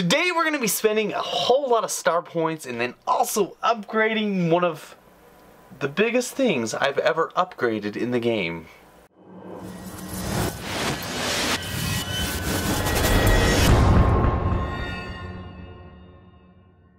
Today we're going to be spending a whole lot of star points and then also upgrading one of the biggest things I've ever upgraded in the game.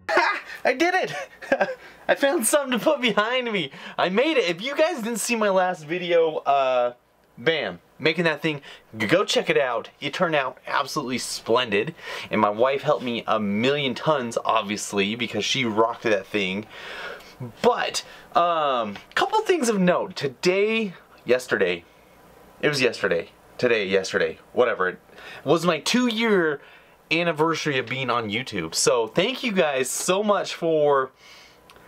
I did it! I found something to put behind me. I made it. If you guys didn't see my last video, uh, bam, making that thing, go check it out. It turned out absolutely splendid. And my wife helped me a million tons, obviously, because she rocked that thing. But, um, couple things of note. Today, yesterday, it was yesterday, today, yesterday, whatever, it was my two year anniversary of being on YouTube. So thank you guys so much for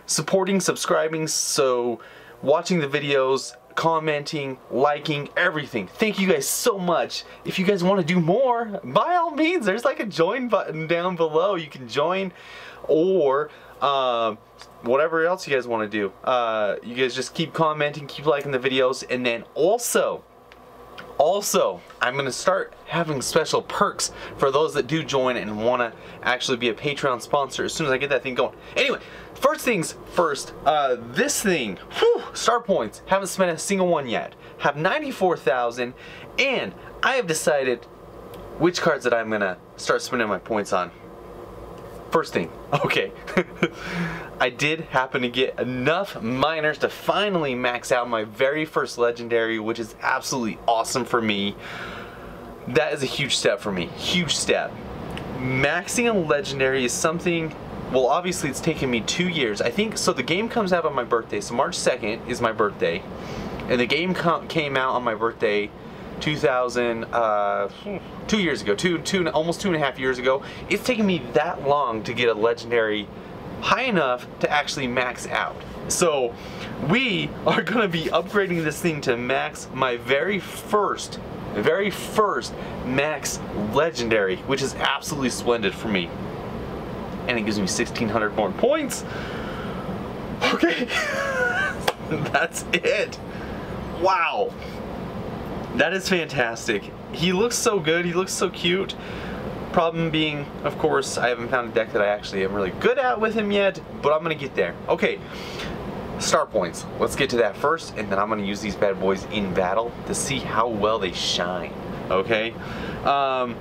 supporting, subscribing, so watching the videos, commenting, liking, everything. Thank you guys so much. If you guys want to do more, by all means, there's like a join button down below. You can join or uh, whatever else you guys want to do. Uh, you guys just keep commenting, keep liking the videos, and then also, also, I'm to start having special perks for those that do join and want to actually be a Patreon sponsor as soon as I get that thing going. Anyway, first things first, uh, this thing, whew, star points, haven't spent a single one yet. Have 94,000 and I have decided which cards that I'm to start spending my points on. First thing, okay. I did happen to get enough miners to finally max out my very first legendary, which is absolutely awesome for me. That is a huge step for me, huge step. Maxing a legendary is something, well obviously it's taken me two years. I think, so the game comes out on my birthday, so March 2nd is my birthday. And the game came out on my birthday 2000, uh, two years ago, two, two, almost two and a half years ago. It's taken me that long to get a legendary high enough to actually max out. So we are gonna be upgrading this thing to max my very first, very first max legendary, which is absolutely splendid for me. And it gives me 1600 more points. Okay, that's it. Wow. That is fantastic. He looks so good, he looks so cute. Problem being, of course, I haven't found a deck that I actually am really good at with him yet, but I'm gonna get there. Okay, star points. Let's get to that first, and then I'm gonna use these bad boys in battle to see how well they shine, okay? Um,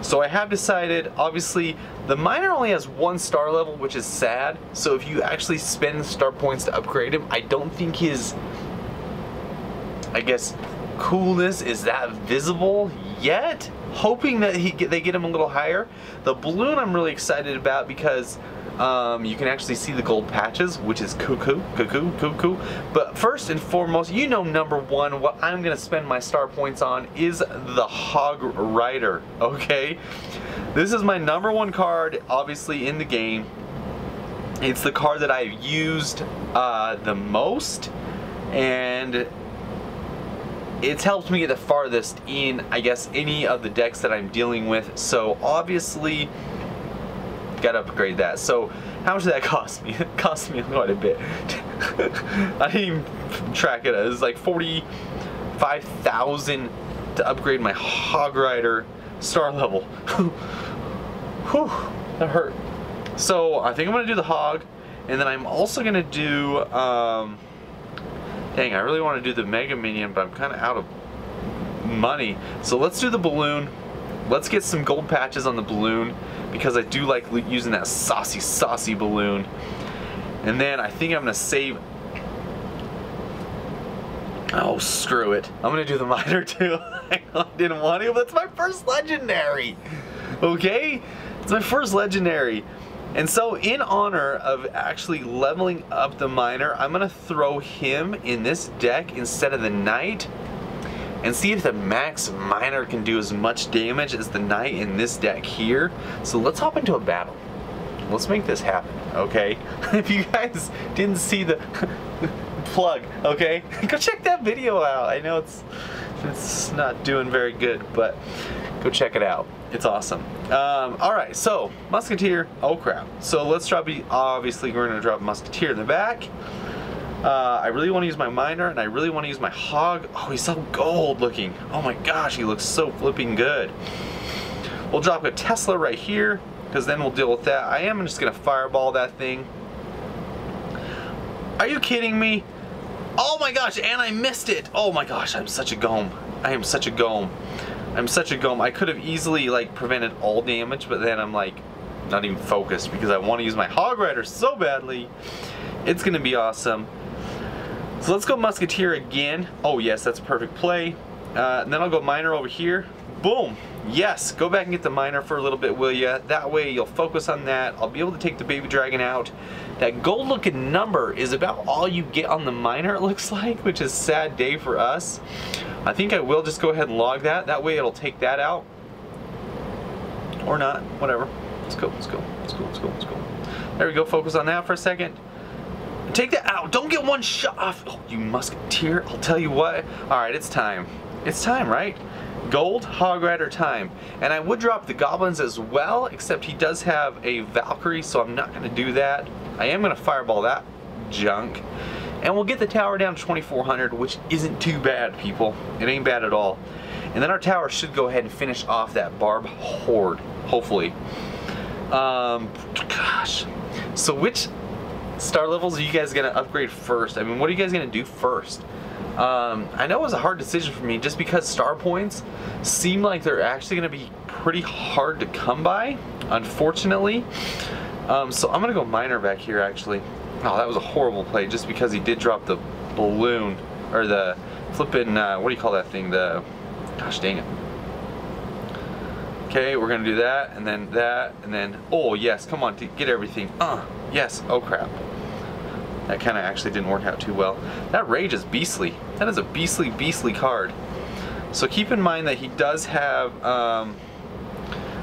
so I have decided, obviously, the miner only has one star level, which is sad. So if you actually spend star points to upgrade him, I don't think his, I guess, coolness is that visible yet. Hoping that he get, they get him a little higher. The balloon I'm really excited about because um, you can actually see the gold patches, which is cuckoo, cuckoo, cuckoo. But first and foremost, you know number one, what I'm gonna spend my star points on is the Hog Rider, okay? This is my number one card, obviously, in the game. It's the card that I've used uh, the most, and it's helped me get the farthest in, I guess, any of the decks that I'm dealing with. So obviously, gotta upgrade that. So how much did that cost me? It cost me quite a bit. I didn't even track it. It was like 45,000 to upgrade my Hog Rider star level. Whew, that hurt. So I think I'm gonna do the Hog, and then I'm also gonna do, um, dang, I really want to do the Mega Minion, but I'm kind of out of money. So let's do the balloon. Let's get some gold patches on the balloon because I do like using that saucy, saucy balloon. And then I think I'm going to save... Oh, screw it. I'm going to do the miner too. I didn't want to, but it's my first legendary. Okay? It's my first legendary. And so in honor of actually leveling up the miner, I'm gonna throw him in this deck instead of the knight and see if the max miner can do as much damage as the knight in this deck here. So let's hop into a battle. Let's make this happen, okay? if you guys didn't see the plug, okay? Go check that video out. I know it's it's not doing very good, but go check it out. It's awesome. Um, all right, so Musketeer, oh crap. So let's drop, obviously we're gonna drop Musketeer in the back. Uh, I really wanna use my Miner and I really wanna use my Hog. Oh, he's so gold looking. Oh my gosh, he looks so flipping good. We'll drop a Tesla right here. because then we'll deal with that. I am just gonna fireball that thing. Are you kidding me? Oh my gosh, and I missed it. Oh my gosh, I'm such a gome. I am such a gome. I'm such a gome. I could have easily like prevented all damage, but then I'm like not even focused because I want to use my Hog Rider so badly. It's gonna be awesome. So let's go Musketeer again. Oh yes, that's a perfect play. Uh, and then I'll go Miner over here. Boom. Yes, go back and get the Miner for a little bit, will ya? That way you'll focus on that. I'll be able to take the Baby Dragon out. That gold looking number is about all you get on the Miner, it looks like, which is sad day for us. I think I will just go ahead and log that. That way it'll take that out. Or not, whatever. Let's go, let's go, let's go, let's go, let's go. There we go, focus on that for a second. Take that out. Don't get one shot off. Oh, you musketeer. I'll tell you what. All right, it's time. It's time, right? Gold, Hog Rider time. And I would drop the goblins as well, except he does have a Valkyrie, so I'm not going to do that. I am going to fireball that junk. And we'll get the tower down to 2400, which isn't too bad, people. It ain't bad at all. And then our tower should go ahead and finish off that barb horde, hopefully. Um, gosh. So which star levels are you guys gonna upgrade first? I mean, what are you guys gonna do first? Um, I know it was a hard decision for me just because star points seem like they're actually gonna be pretty hard to come by, unfortunately. Um, so I'm gonna go miner back here actually. Oh, that was a horrible play just because he did drop the balloon, or the flipping, uh, what do you call that thing? The, gosh dang it. Okay, we're gonna do that, and then that, and then, oh yes, come on, get everything. Uh, yes, oh crap. That kind of actually didn't work out too well. That Rage is beastly. That is a beastly, beastly card. So keep in mind that he does have, um,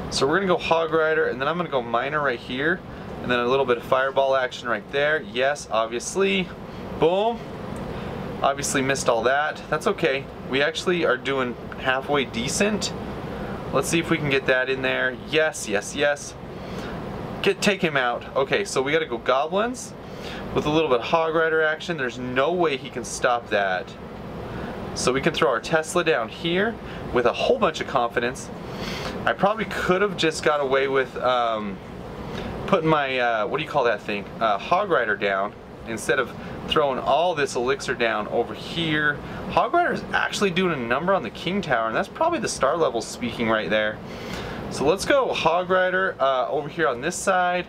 so we're gonna go Hog Rider, and then I'm gonna go Miner right here, and then a little bit of Fireball action right there. Yes, obviously. Boom. Obviously missed all that. That's okay. We actually are doing halfway decent. Let's see if we can get that in there. Yes, yes, yes. Get take him out. Okay, so we gotta go Goblins with a little bit of Hog Rider action. There's no way he can stop that. So we can throw our Tesla down here with a whole bunch of confidence. I probably could have just got away with um, putting my, uh, what do you call that thing, uh, Hog Rider down instead of throwing all this elixir down over here. Hog Rider is actually doing a number on the King Tower, and that's probably the star level speaking right there. So let's go Hog Rider uh, over here on this side.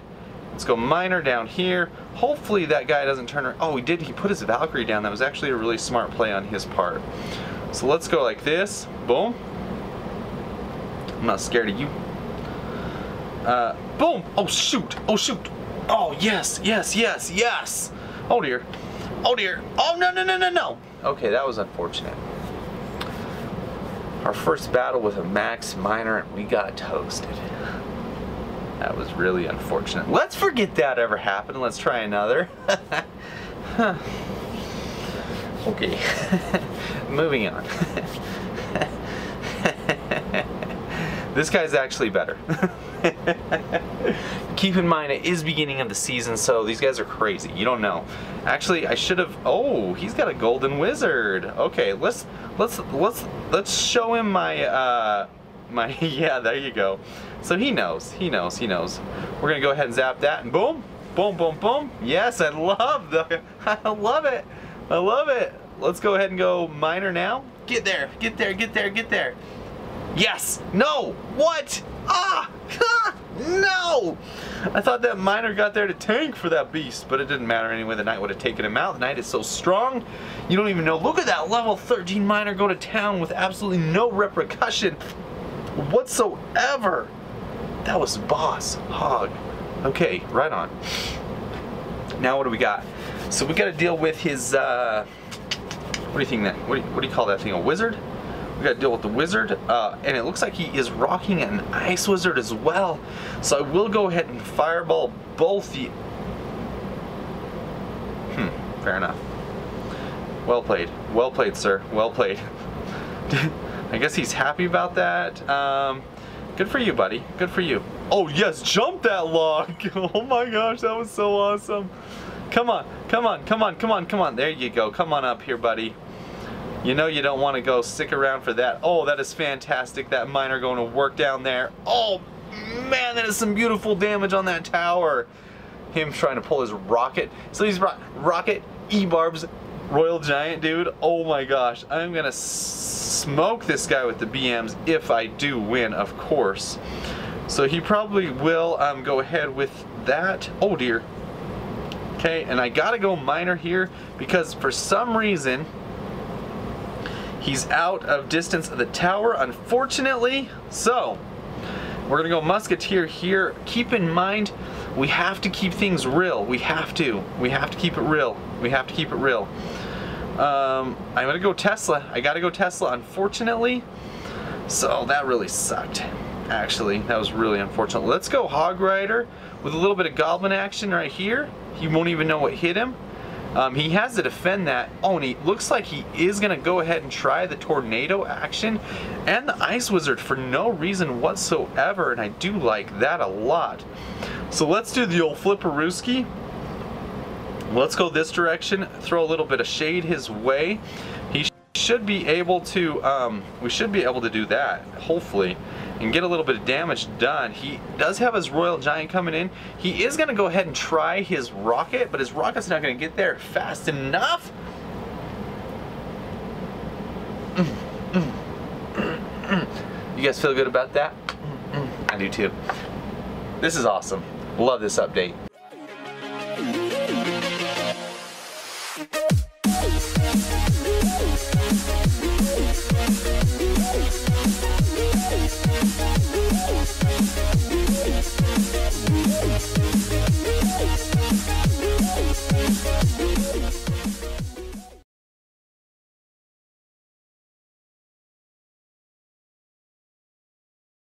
Let's go Miner down here. Hopefully that guy doesn't turn around. Oh, he did. He put his Valkyrie down. That was actually a really smart play on his part. So let's go like this. Boom. I'm not scared of you. Uh, boom. Oh, shoot. Oh, shoot. Oh, yes, yes, yes, yes. Oh, dear. Oh, dear. Oh, no, no, no, no, no. Okay, that was unfortunate. Our first battle with a max miner and we got toasted. That was really unfortunate. Let's forget that ever happened. Let's try another. okay. Moving on. this guy's actually better. Keep in mind it is beginning of the season, so these guys are crazy. You don't know. Actually, I should have. Oh, he's got a golden wizard. Okay, let's let's let's let's show him my uh my yeah. There you go. So he knows. He knows. He knows. We're gonna go ahead and zap that, and boom, boom, boom, boom. Yes, I love the. I love it. I love it. Let's go ahead and go miner now. Get there. Get there. Get there. Get there. Yes. No. What? Ah! no! I thought that miner got there to tank for that beast, but it didn't matter anyway. The knight would have taken him out. The knight is so strong, you don't even know. Look at that level 13 miner go to town with absolutely no repercussion whatsoever. That was boss hog. Okay, right on. Now what do we got? So we got to deal with his. Uh, what do you think that? What do you, what do you call that thing? A wizard? We got to deal with the wizard, uh, and it looks like he is rocking an ice wizard as well. So I will go ahead and fireball both the. Hmm. Fair enough. Well played. Well played, sir. Well played. I guess he's happy about that. Um, good for you, buddy. Good for you. Oh yes, jump that log. oh my gosh, that was so awesome. Come on, come on, come on, come on, come on. There you go. Come on up here, buddy. You know you don't want to go stick around for that. Oh, that is fantastic. That miner going to work down there. Oh, man, that is some beautiful damage on that tower. Him trying to pull his rocket. So he's rocket, E-barbs, Royal Giant, dude. Oh my gosh. I'm gonna smoke this guy with the BMs if I do win, of course. So he probably will um, go ahead with that. Oh dear. Okay, and I gotta go miner here because for some reason he's out of distance of the tower, unfortunately. So we're gonna go musketeer here. Keep in mind, we have to keep things real. We have to. We have to keep it real. We have to keep it real. Um, I'm gonna go Tesla. I gotta go Tesla, unfortunately. So that really sucked. Actually, that was really unfortunate. Let's go Hog Rider with a little bit of Goblin action right here. He won't even know what hit him. Um, he has to defend that. Oh, and he looks like he is going to go ahead and try the Tornado action and the Ice Wizard for no reason whatsoever, and I do like that a lot. So let's do the old Flipperooski. Let's go this direction, throw a little bit of shade his way. He should be able to, um, we should be able to do that, hopefully and get a little bit of damage done. He does have his Royal Giant coming in. He is going to go ahead and try his rocket, but his rocket's not going to get there fast enough. You guys feel good about that? I do too. This is awesome. Love this update.